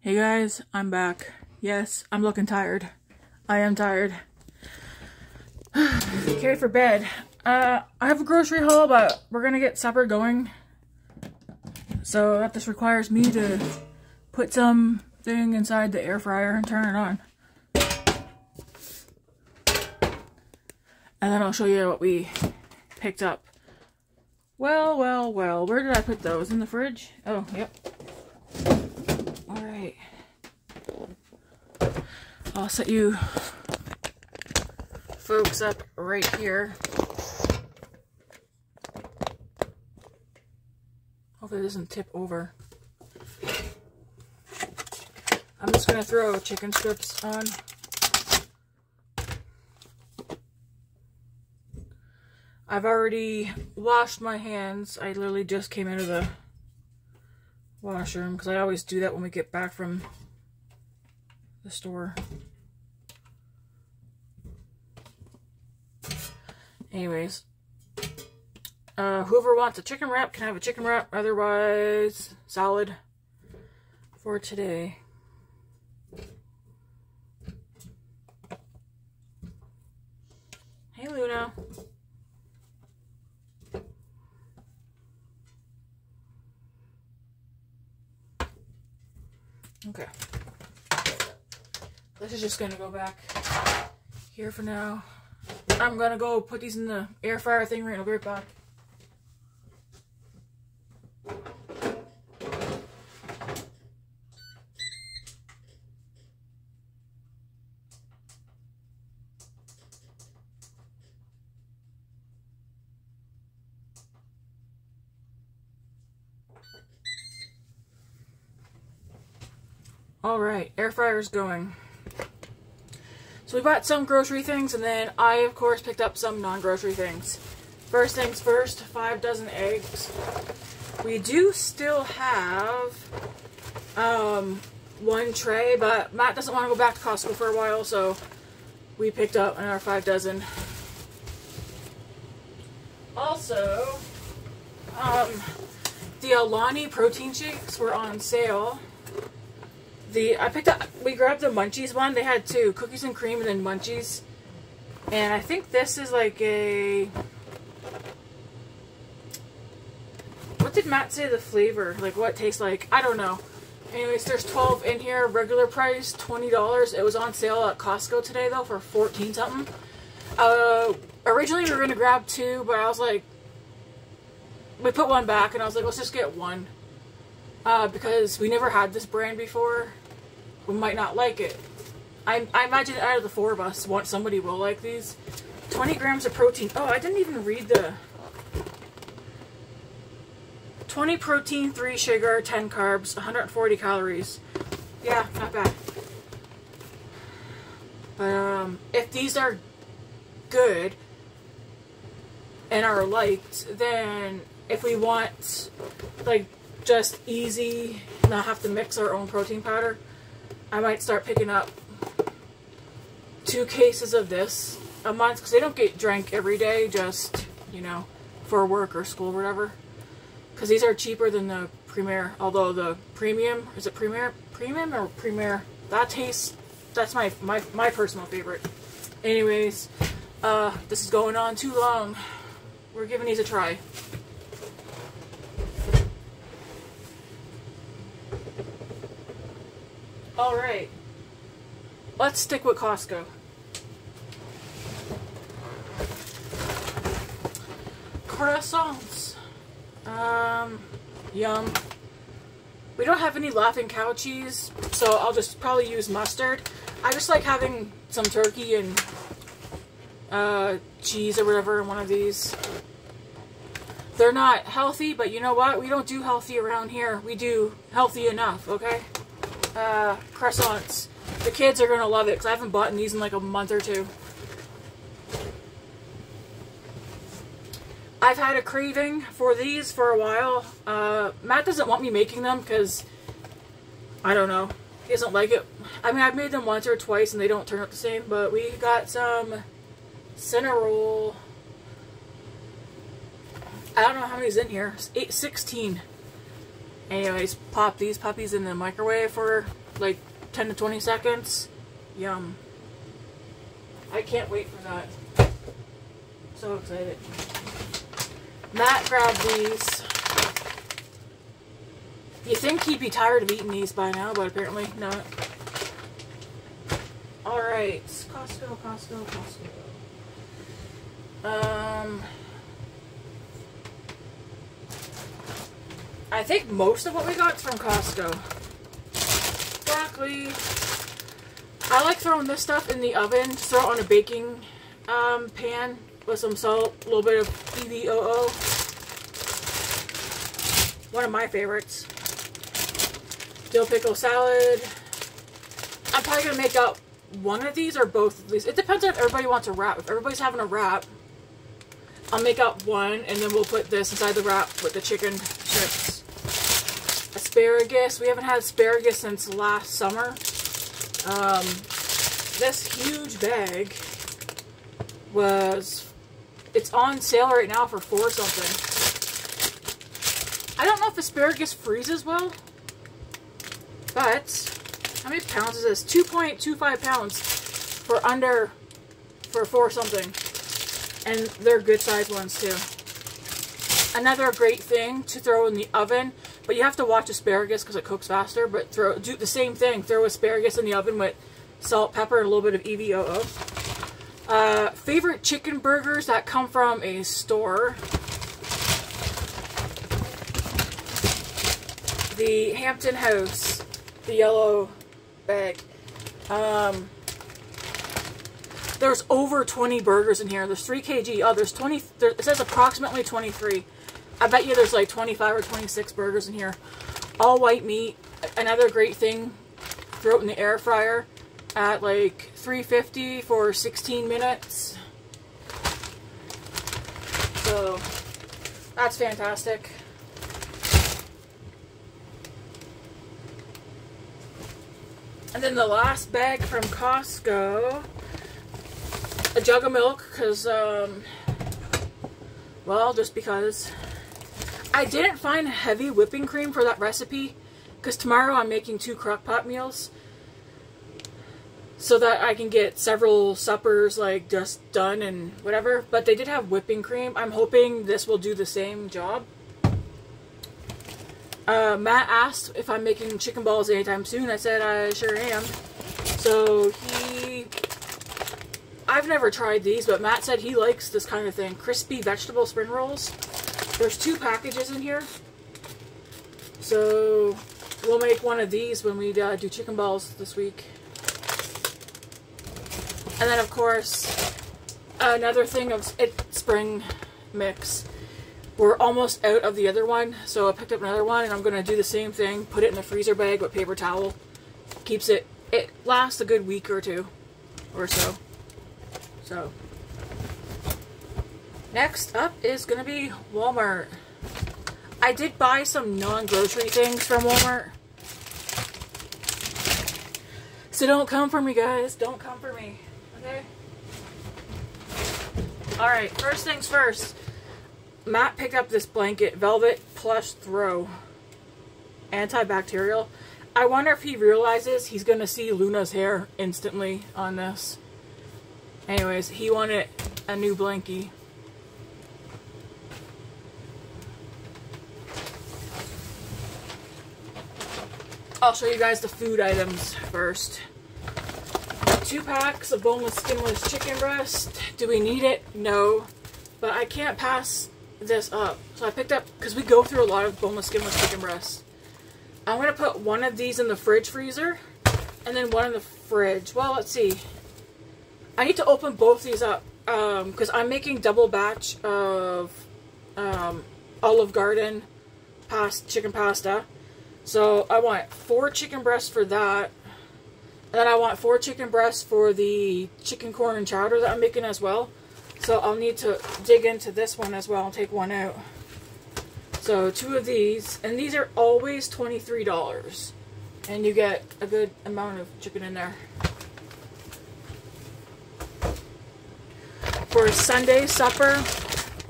Hey guys, I'm back. Yes, I'm looking tired. I am tired. okay, for bed. Uh, I have a grocery haul, but we're gonna get supper going. So that just requires me to put something inside the air fryer and turn it on. And then I'll show you what we picked up. Well, well, well, where did I put those? In the fridge? Oh, yep. Alright. I'll set you folks up right here. Hopefully it doesn't tip over. I'm just going to throw chicken strips on. I've already washed my hands. I literally just came out of the washroom because I always do that when we get back from the store. Anyways, uh, whoever wants a chicken wrap can have a chicken wrap. Otherwise, salad for today. Hey, Luna. Okay. This is just gonna go back here for now. I'm gonna go put these in the air fryer thing right, I'll be right back. Alright, air fryer's going. So we bought some grocery things, and then I, of course, picked up some non-grocery things. First things first, five dozen eggs. We do still have um, one tray, but Matt doesn't want to go back to Costco for a while, so we picked up another five dozen. Also, um, the Alani protein shakes were on sale the I picked up we grabbed the munchies one. They had two cookies and cream and then munchies. And I think this is like a What did Matt say the flavor? Like what tastes like? I don't know. Anyways, there's 12 in here, regular price, $20. It was on sale at Costco today though for 14 something. Uh originally we were gonna grab two, but I was like we put one back and I was like, let's just get one. Uh, because we never had this brand before we might not like it. I, I imagine out of the four of us, want somebody will like these. 20 grams of protein. Oh, I didn't even read the... 20 protein, 3 sugar, 10 carbs, 140 calories. Yeah, not bad. But um, if these are good and are liked, then if we want like just easy, not have to mix our own protein powder, I might start picking up two cases of this a month because they don't get drank every day just, you know, for work or school or whatever. Because these are cheaper than the Premier, although the Premium, is it Premier? Premium or Premier? That tastes, that's my, my, my personal favorite. Anyways, uh, this is going on too long. We're giving these a try. Alright. Let's stick with Costco. Croissants. Um, yum. We don't have any Laughing Cow cheese, so I'll just probably use mustard. I just like having some turkey and uh, cheese or whatever in one of these. They're not healthy, but you know what? We don't do healthy around here. We do healthy enough, okay? Uh, croissants. The kids are going to love it because I haven't bought these in like a month or two. I've had a craving for these for a while. Uh, Matt doesn't want me making them because, I don't know, he doesn't like it. I mean, I've made them once or twice and they don't turn out the same, but we got some Cinnarol. I don't know how many's in here. 8, 16. Anyways, pop these puppies in the microwave for like 10 to 20 seconds. Yum. I can't wait for that. So excited. Matt grabbed these. You think he'd be tired of eating these by now, but apparently not. Alright, Costco, Costco, Costco. Um, I think most of what we got is from Costco. Broccoli. I like throwing this stuff in the oven. Just Throw it on a baking um, pan with some salt, a little bit of EVOO. One of my favorites. Dill pickle salad. I'm probably going to make up one of these or both of these. It depends on if everybody wants a wrap. If everybody's having a wrap, I'll make up one and then we'll put this inside the wrap with the chicken strips. Asparagus. We haven't had asparagus since last summer. Um, this huge bag was, it's on sale right now for four something. I don't know if asparagus freezes well, but how many pounds is this? 2.25 pounds for under, for four something. And they're good sized ones too. Another great thing to throw in the oven, but you have to watch asparagus because it cooks faster, but throw do the same thing. Throw asparagus in the oven with salt, pepper, and a little bit of EVOO. Uh, favorite chicken burgers that come from a store. The Hampton House, the yellow bag. Um, there's over 20 burgers in here. There's 3 kg. Oh, there's 20. There, it says approximately 23. I bet you there's like 25 or 26 burgers in here. All white meat. Another great thing, throw it in the air fryer at like 350 for 16 minutes. So, that's fantastic. And then the last bag from Costco, a jug of milk, because, um, well, just because. I didn't find heavy whipping cream for that recipe, because tomorrow I'm making two crock pot meals so that I can get several suppers like just done and whatever. But they did have whipping cream. I'm hoping this will do the same job. Uh, Matt asked if I'm making chicken balls anytime soon. I said I sure am. So he... I've never tried these, but Matt said he likes this kind of thing. Crispy vegetable spring rolls. There's two packages in here. So we'll make one of these when we uh, do chicken balls this week. And then, of course, another thing of it spring mix. We're almost out of the other one, so I picked up another one, and I'm going to do the same thing. Put it in a freezer bag with paper towel. Keeps it, it lasts a good week or two, or so. So, next up is going to be Walmart. I did buy some non-grocery things from Walmart. So don't come for me, guys. Don't come for me. Okay? Alright, first things first. Matt picked up this blanket, Velvet Plush Throw. Antibacterial. I wonder if he realizes he's going to see Luna's hair instantly on this. Anyways, he wanted a new blankie. I'll show you guys the food items first two packs of boneless, skinless chicken breast. Do we need it? No. But I can't pass this up. So I picked up, because we go through a lot of boneless, skinless chicken breasts. I'm going to put one of these in the fridge freezer, and then one in the fridge. Well, let's see. I need to open both these up, because um, I'm making double batch of um, Olive Garden past chicken pasta. So I want four chicken breasts for that, and then I want four chicken breasts for the chicken corn and chowder that I'm making as well. So I'll need to dig into this one as well and take one out. So two of these, and these are always $23. And you get a good amount of chicken in there. For Sunday supper,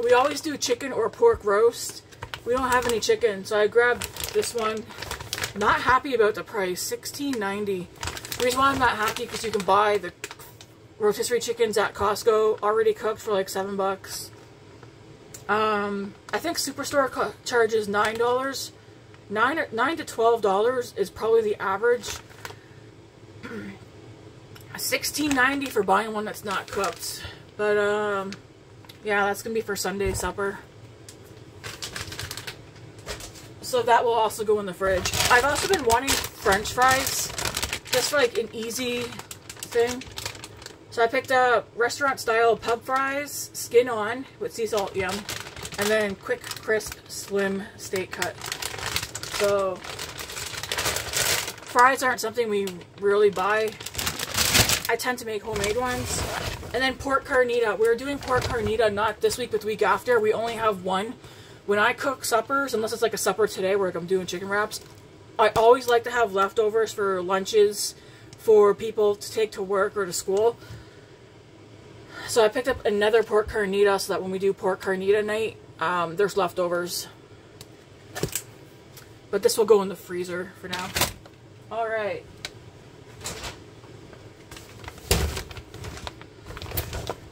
we always do chicken or pork roast. We don't have any chicken, so I grabbed this one. Not happy about the price, sixteen ninety. The reason why I'm not happy because you can buy the rotisserie chickens at Costco already cooked for like seven bucks. Um, I think Superstore charges nine dollars. Nine nine to twelve dollars is probably the average. Sixteen ninety for buying one that's not cooked. But um, yeah, that's gonna be for Sunday supper. So that will also go in the fridge. I've also been wanting French fries, just for like an easy thing. So I picked up restaurant style pub fries, skin on with sea salt, yum, and then quick crisp slim steak cut. So fries aren't something we really buy. I tend to make homemade ones. And then pork carnita. We are doing pork carnita not this week but the week after. We only have one. When I cook suppers, unless it's like a supper today where I'm doing chicken wraps, I always like to have leftovers for lunches for people to take to work or to school. So I picked up another pork carnita so that when we do pork carnita night, um, there's leftovers. But this will go in the freezer for now. Alright.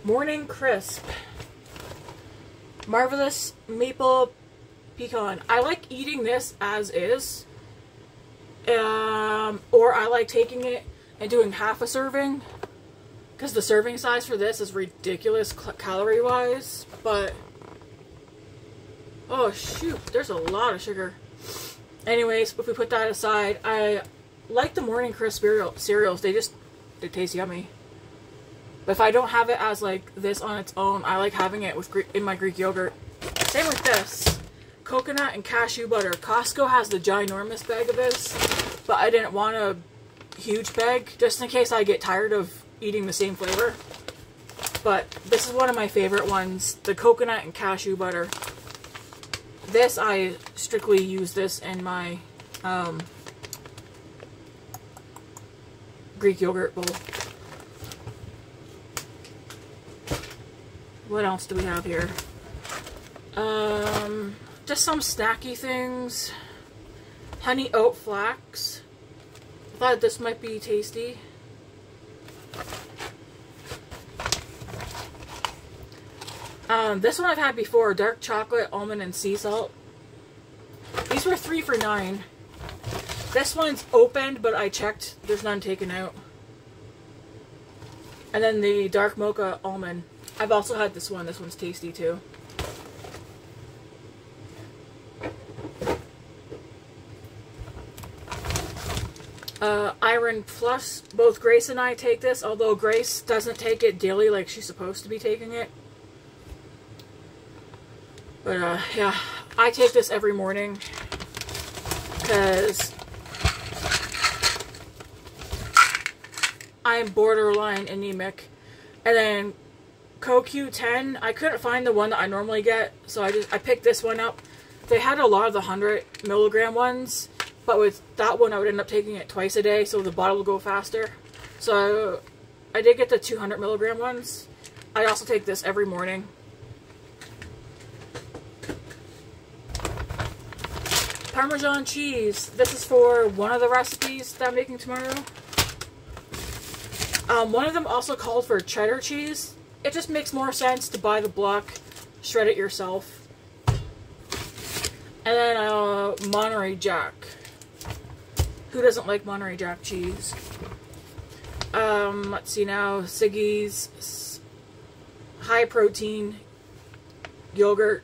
Morning Crisp. Marvelous Maple Pecan. I like eating this as is. Um, or I like taking it and doing half a serving. Because the serving size for this is ridiculous calorie-wise. But, oh shoot, there's a lot of sugar. Anyways, if we put that aside, I like the Morning Crisp cereals. They just, they taste yummy. But if I don't have it as like this on its own, I like having it with in my Greek yogurt. Same with this. Coconut and cashew butter. Costco has the ginormous bag of this, but I didn't want a huge bag just in case I get tired of eating the same flavor. But this is one of my favorite ones, the coconut and cashew butter. This, I strictly use this in my um, Greek yogurt bowl. What else do we have here? Um, just some snacky things. Honey oat flax. I thought this might be tasty. Um, this one I've had before, dark chocolate, almond, and sea salt. These were three for nine. This one's opened, but I checked. There's none taken out. And then the dark mocha almond. I've also had this one. This one's tasty too. Uh, Iron Plus, both Grace and I take this, although Grace doesn't take it daily like she's supposed to be taking it. But, uh, yeah, I take this every morning because I'm borderline anemic. And then CoQ10, I couldn't find the one that I normally get, so I just I picked this one up. They had a lot of the 100 milligram ones, but with that one I would end up taking it twice a day, so the bottle will go faster. So I did get the 200 milligram ones. I also take this every morning. Parmesan cheese. This is for one of the recipes that I'm making tomorrow. Um, one of them also called for cheddar cheese. It just makes more sense to buy the block, shred it yourself. And then uh, Monterey Jack. Who doesn't like Monterey Jack cheese? Um, let's see now. Siggi's high protein yogurt.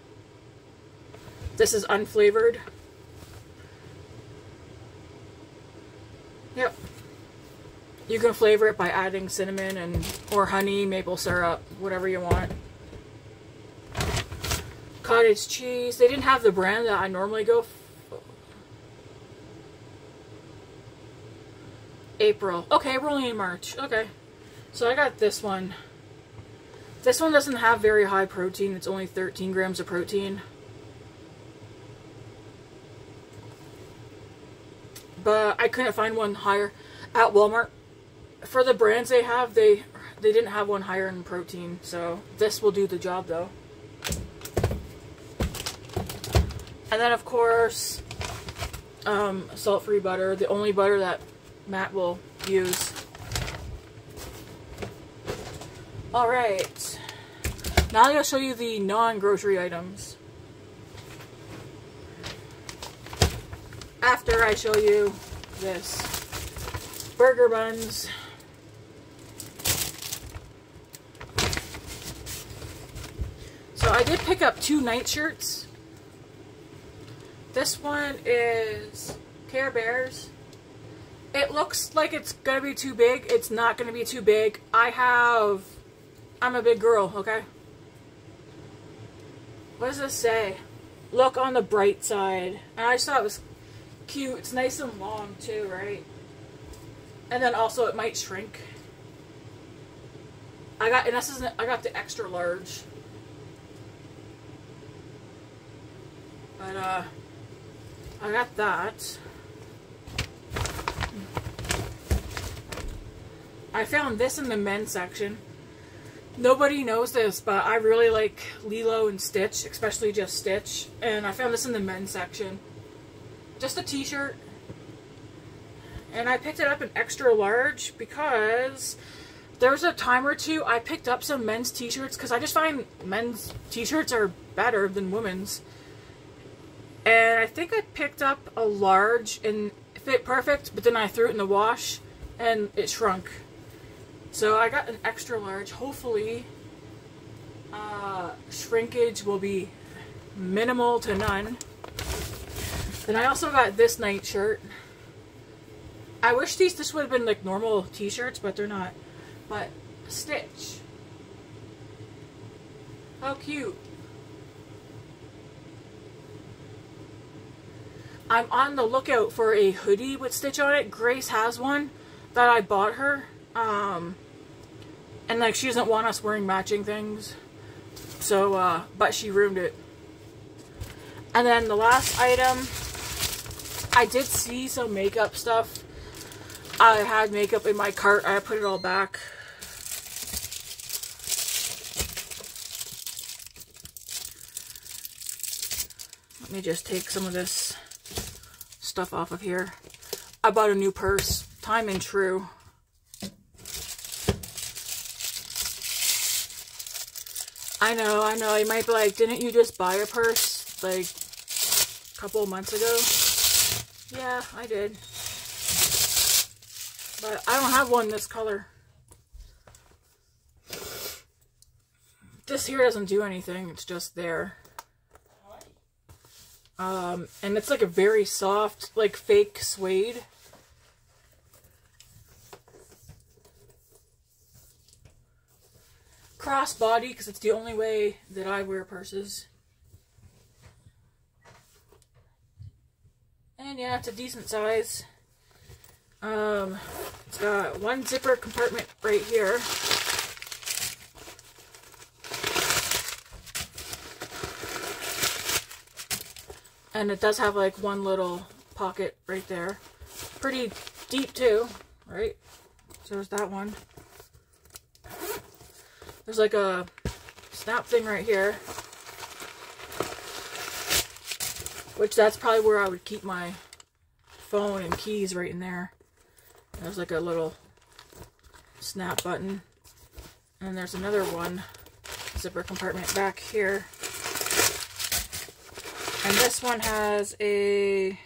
This is unflavored. Yep. You can flavor it by adding cinnamon and or honey, maple syrup, whatever you want. Cottage cheese. They didn't have the brand that I normally go April. Okay, we're only in March. Okay. So I got this one. This one doesn't have very high protein. It's only 13 grams of protein. but I couldn't find one higher at Walmart. For the brands they have, they they didn't have one higher in protein, so this will do the job though. And then of course, um, salt-free butter, the only butter that Matt will use. Alright, now I'm to show you the non-grocery items. After I show you this. Burger buns. So I did pick up two night shirts. This one is Care Bears. It looks like it's going to be too big. It's not going to be too big. I have... I'm a big girl, okay? What does this say? Look on the bright side. And I just thought it was cute. It's nice and long, too, right? And then also it might shrink. I got, and this is I got the extra large. But, uh, I got that. I found this in the men's section. Nobody knows this, but I really like Lilo and Stitch, especially just Stitch. And I found this in the men's section. Just a t-shirt. And I picked it up in extra large because there was a time or two I picked up some men's t-shirts because I just find men's t-shirts are better than women's. And I think I picked up a large and fit perfect, but then I threw it in the wash and it shrunk. So I got an extra large. Hopefully, uh, shrinkage will be minimal to none. Then I also got this night shirt. I wish these this would have been like normal t-shirts, but they're not. But Stitch. How cute. I'm on the lookout for a hoodie with Stitch on it. Grace has one that I bought her. Um, and like she doesn't want us wearing matching things. So, uh, but she ruined it. And then the last item, I did see some makeup stuff. I had makeup in my cart. I put it all back. Let me just take some of this stuff off of here. I bought a new purse. Time and Tru. I know, I know. You might be like, didn't you just buy a purse like a couple months ago? Yeah, I did. But I don't have one this color. This here doesn't do anything. It's just there. Um, and it's like a very soft, like fake suede. Crossbody, because it's the only way that I wear purses. And yeah, it's a decent size. Um, it's got one zipper compartment right here. And it does have like one little pocket right there. Pretty deep too, right? So there's that one. There's like a snap thing right here. Which that's probably where I would keep my phone and keys right in there. There's like a little snap button. And there's another one zipper compartment back here. And this one has a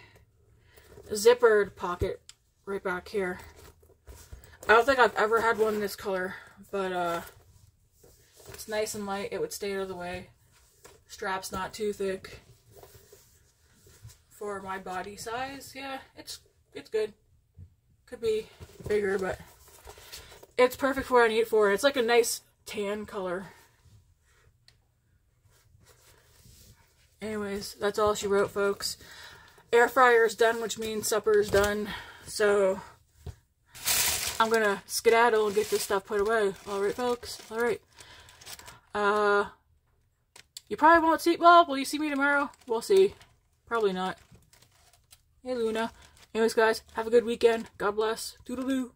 zippered pocket right back here. I don't think I've ever had one in this color, but uh, it's nice and light. It would stay out of the way. Strap's not too thick for my body size. Yeah, it's it's good. Could be bigger, but it's perfect for what I need it for. It's like a nice tan color. Anyways, that's all she wrote, folks. Air fryer's done, which means supper's done. So, I'm gonna skedaddle and get this stuff put away. Alright, folks? Alright. Uh, you probably won't see, well, will you see me tomorrow? We'll see. Probably not. Hey, Luna. Anyways, guys, have a good weekend. God bless. Toodaloo.